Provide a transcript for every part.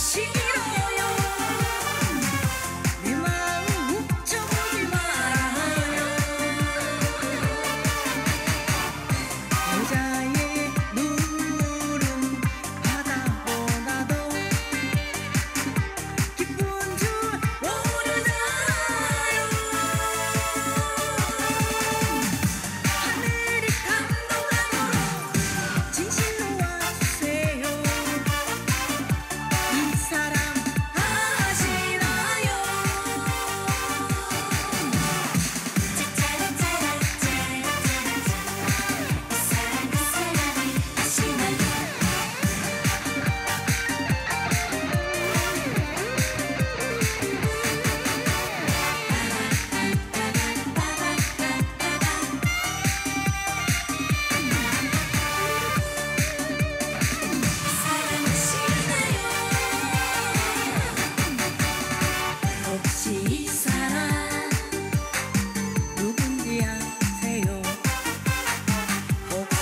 Yes.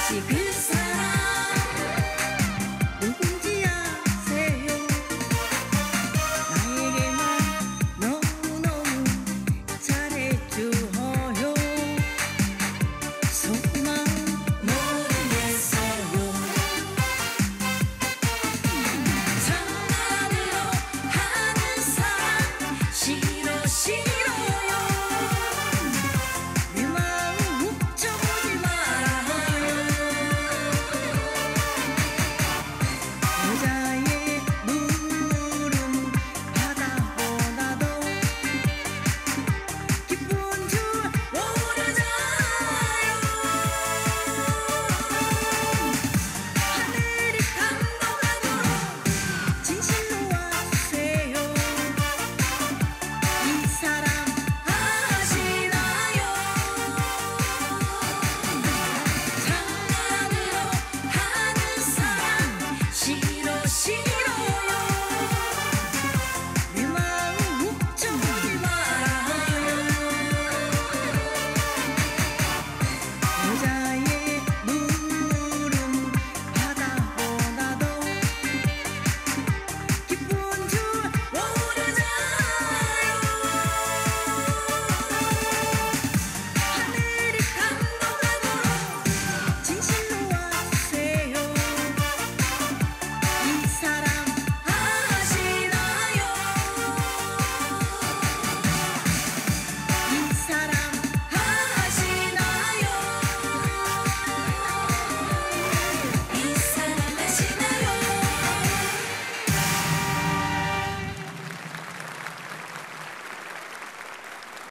喜剧。